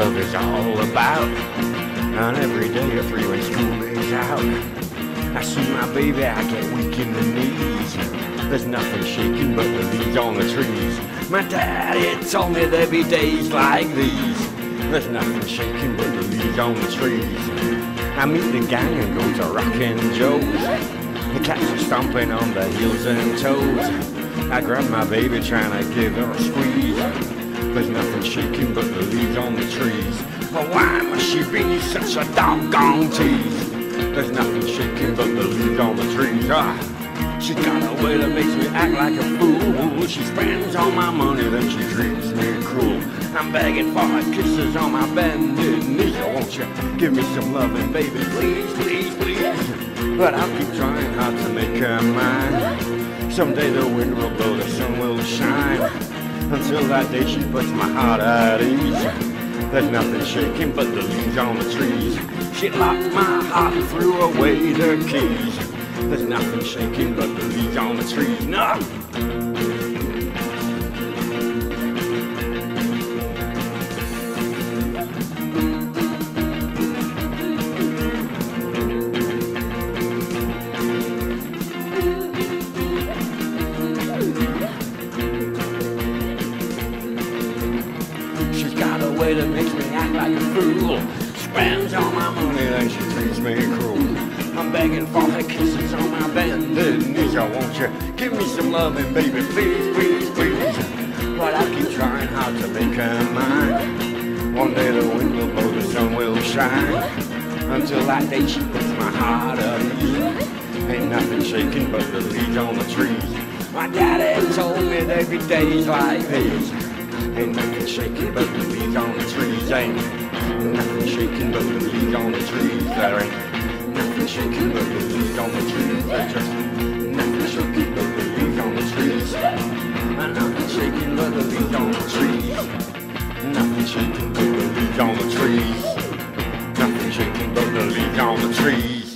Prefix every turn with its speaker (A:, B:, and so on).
A: about. And every day a three when school days out. I see my baby, I get weak in the knees. There's nothing shaking but the leaves on the trees. My daddy told me there'd be days like these. There's nothing shaking but the leaves on the trees. I meet the gang and go to Rockin' Joe's. The cats are stomping on their heels and toes. I grab my baby trying to give her a squeeze. There's nothing shaking but the leaves on the trees. But why must she be such a doggone tease? There's nothing shaking but the leaves on the trees. Ah, she's got a way that makes me act like a fool. She spends all my money, then she treats me cruel. I'm begging for her kisses on my bended knees. Oh, won't you give me some loving, baby, please, please, please? But I'll keep trying hard to make her mine. Someday the wind will Until that day she puts my heart at ease. There's nothing shaking but the leaves on the trees. She locked my heart and threw away the keys. There's nothing shaking but the leaves on the trees. No. Way that makes me act like a fool. Spends all my money, then she treats me cruel. I'm begging for her kisses on my bended knees. Oh, won't you give me some loving, baby, please, please, please. But I keep trying hard to make her mine. One day the wind will blow, the sun will shine. Until that day she puts my heart at ease. Ain't nothing shaking but the leaves on the trees. My daddy told me there'd be days like these. Ain't nothing shaking but the leaves on the trees. Ain't nothing shaking but the leaves on the trees. There ain't nothing shaking but the leaves on the trees. Just nothing shaking but the leaves on the trees. And nothing shaking but the leaves on the trees. Nothing shaking but the leaves on the trees. Nothing shaking but the leaves on the trees.